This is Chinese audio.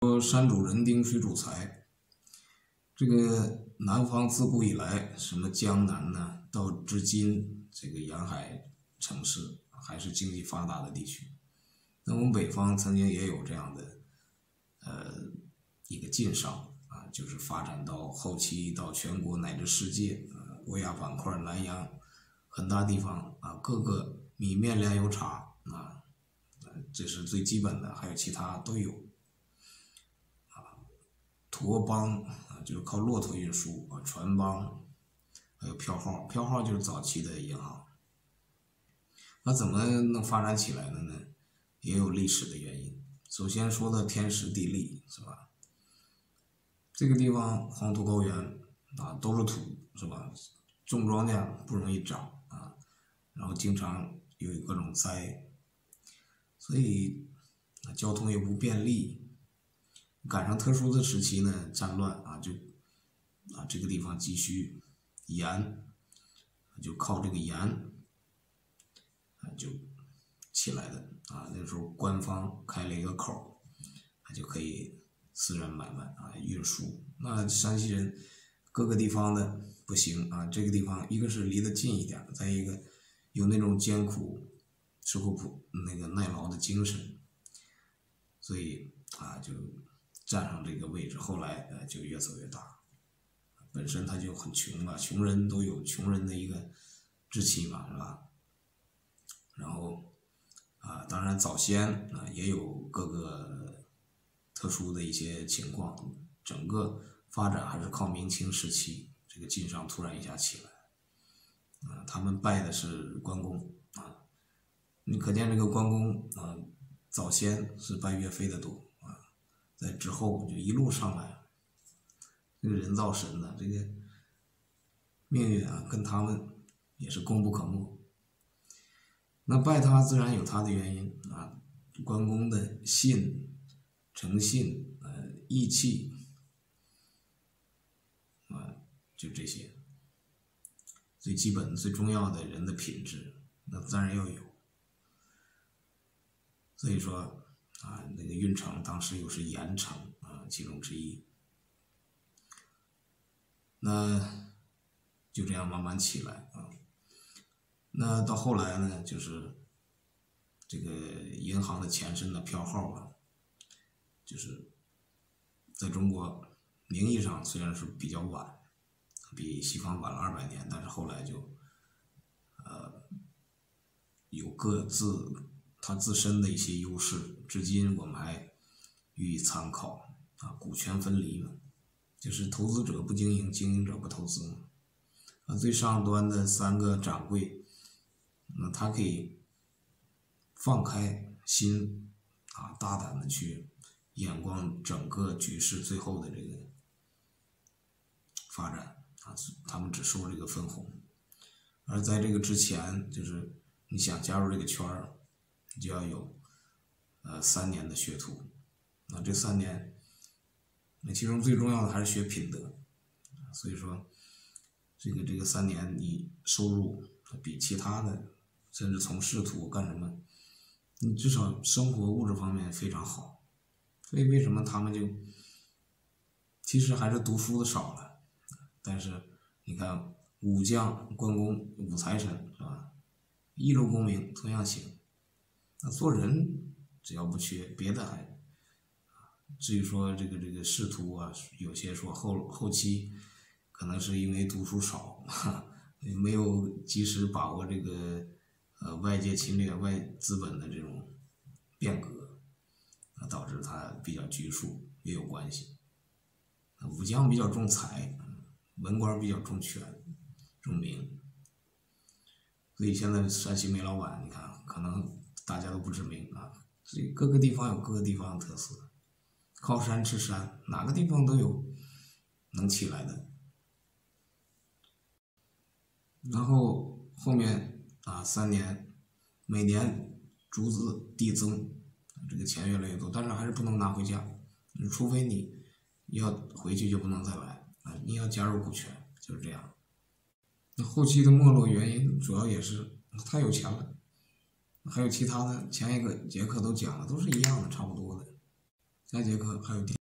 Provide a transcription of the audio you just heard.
说山主人丁，水主财。这个南方自古以来，什么江南呢，到至今这个沿海城市还是经济发达的地区。那我们北方曾经也有这样的，呃，一个晋商啊，就是发展到后期到全国乃至世界啊，欧亚板块、南洋很大地方啊，各个米面粮油茶啊，这是最基本的，还有其他都有。驼帮啊，就是靠骆驼运输啊；船帮，还有票号，票号就是早期的银行。那怎么能发展起来的呢？也有历史的原因。首先说的天时地利，是吧？这个地方黄土高原啊，都是土，是吧？种庄稼不容易长啊，然后经常有各种灾，所以交通也不便利。赶上特殊的时期呢，战乱啊，就啊这个地方急需盐，就靠这个盐啊就起来的啊。那时候官方开了一个口，他就可以私人买卖啊运输。那山西人各个地方的不行啊，这个地方一个是离得近一点，再一个有那种艰苦、吃苦苦那个耐劳的精神，所以啊就。站上这个位置，后来呃就越走越大。本身他就很穷嘛，穷人都有穷人的一个志气嘛，是吧？然后啊，当然早先啊也有各个特殊的一些情况，整个发展还是靠明清时期这个晋商突然一下起来，啊，他们拜的是关公啊，你可见这个关公啊，早先是拜岳飞的多。在之后就一路上来，这个人造神的这个命运啊，跟他们也是功不可没。那拜他自然有他的原因啊，关公的信、诚信、呃义气啊，就这些最基本、最重要的人的品质，那自然要有。所以说。啊，那个运城当时又是盐城啊，其中之一。那就这样慢慢起来啊。那到后来呢，就是这个银行的前身的票号啊，就是在中国名义上虽然是比较晚，比西方晚了二百年，但是后来就呃有各自。它自身的一些优势，至今我们还予以参考啊。股权分离嘛，就是投资者不经营，经营者不投资嘛。啊，最上端的三个掌柜，那他可以放开心啊，大胆的去眼光整个局势最后的这个发展啊，他们只收这个分红。而在这个之前，就是你想加入这个圈儿。你就要有，呃，三年的学徒，那这三年，那其中最重要的还是学品德，所以说，这个这个三年你收入比其他的，甚至从仕途干什么，你至少生活物质方面非常好，所以为什么他们就，其实还是读书的少了，但是你看武将、关公、武财神是吧？一路功名同样行。那做人只要不缺别的还，至于说这个这个仕途啊，有些说后后期可能是因为读书少，没有及时把握这个呃外界侵略、外资本的这种变革，啊导致他比较拘束也有关系。武将比较重财，文官比较重权重名，所以现在山西煤老板，你看可能。大家都不知名啊，所以各个地方有各个地方的特色，靠山吃山，哪个地方都有能起来的。然后后面啊三年，每年逐字递增，这个钱越来越多，但是还是不能拿回家，除非你要回去就不能再来啊，你要加入股权，就是这样。那后期的没落原因主要也是太有钱了。还有其他的，前一个节课都讲了，都是一样的，差不多的。下节课还有第。